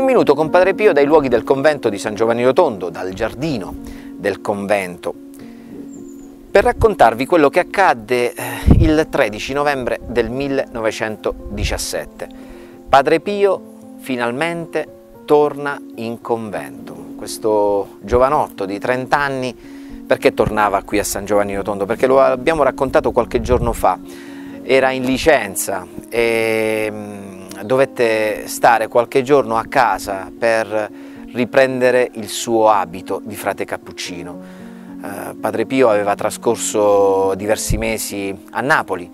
venuto con Padre Pio dai luoghi del convento di San Giovanni Rotondo, dal giardino del convento, per raccontarvi quello che accadde eh, il 13 novembre del 1917. Padre Pio finalmente torna in convento. Questo giovanotto di 30 anni, perché tornava qui a San Giovanni Rotondo? Perché lo abbiamo raccontato qualche giorno fa, era in licenza e mm, dovette stare qualche giorno a casa per riprendere il suo abito di frate cappuccino. Eh, Padre Pio aveva trascorso diversi mesi a Napoli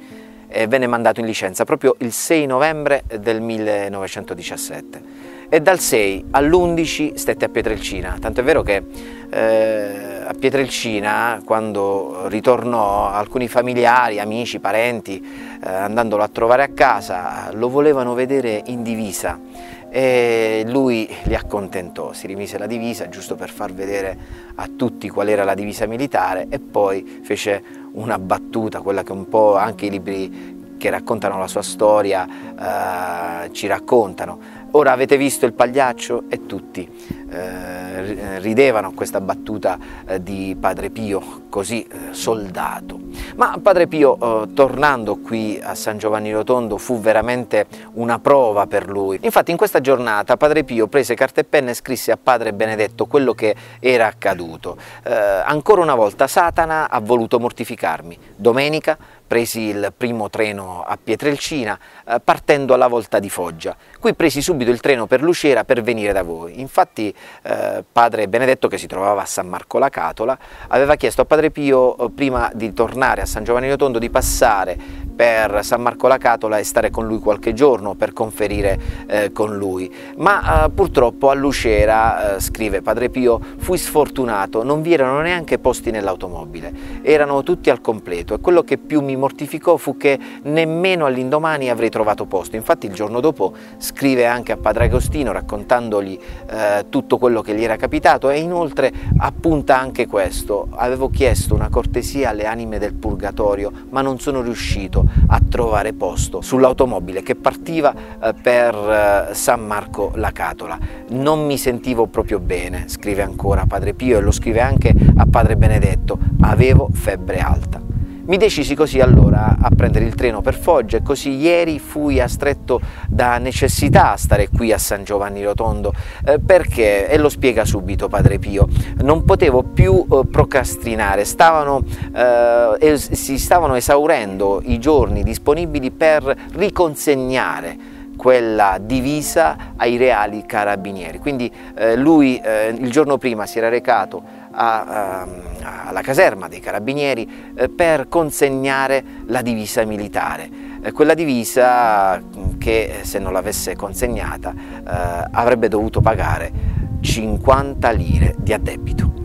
e venne mandato in licenza proprio il 6 novembre del 1917 e dal 6 all'11 stette a Pietrelcina, tanto è vero che eh, a Pietrelcina quando ritornò alcuni familiari, amici, parenti eh, andandolo a trovare a casa lo volevano vedere in divisa e lui li accontentò, si rimise la divisa giusto per far vedere a tutti qual era la divisa militare e poi fece una battuta, quella che un po' anche i libri che raccontano la sua storia eh, ci raccontano. Ora avete visto il pagliaccio e tutti eh, ridevano questa battuta eh, di Padre Pio, così eh, soldato. Ma Padre Pio, eh, tornando qui a San Giovanni Rotondo, fu veramente una prova per lui. Infatti in questa giornata Padre Pio prese carta e penna e scrisse a Padre Benedetto quello che era accaduto. Eh, ancora una volta Satana ha voluto mortificarmi. Domenica presi il primo treno a Pietrelcina eh, partendo alla volta di Foggia. Qui presi subito il treno per Lucera per venire da voi. Infatti eh, padre Benedetto che si trovava a San Marco la Catola aveva chiesto a padre Pio eh, prima di tornare a San Giovanni Rotondo di passare per San Marco la Catola e stare con lui qualche giorno per conferire eh, con lui. Ma eh, purtroppo a Lucera, eh, scrive Padre Pio, fui sfortunato, non vi erano neanche posti nell'automobile, erano tutti al completo e quello che più mi mortificò fu che nemmeno all'indomani avrei trovato posto. Infatti il giorno dopo scrive anche a Padre Agostino raccontandogli eh, tutto quello che gli era capitato e inoltre appunta anche questo, avevo chiesto una cortesia alle anime del purgatorio ma non sono riuscito a trovare posto sull'automobile che partiva eh, per eh, San Marco la Catola. Non mi sentivo proprio bene, scrive ancora Padre Pio e lo scrive anche a Padre Benedetto, avevo febbre alta. Mi decisi così allora a prendere il treno per Foggia e così ieri fui astretto da necessità a stare qui a San Giovanni Rotondo. Eh, perché, e lo spiega subito Padre Pio, non potevo più eh, procrastinare, stavano, eh, si stavano esaurendo i giorni disponibili per riconsegnare quella divisa ai reali carabinieri. Quindi eh, lui il giorno prima si era recato a, a, ehm, alla caserma dei carabinieri eh, per consegnare la divisa militare. Eh, quella divisa che se non l'avesse consegnata eh, avrebbe dovuto pagare 50 lire di addebito.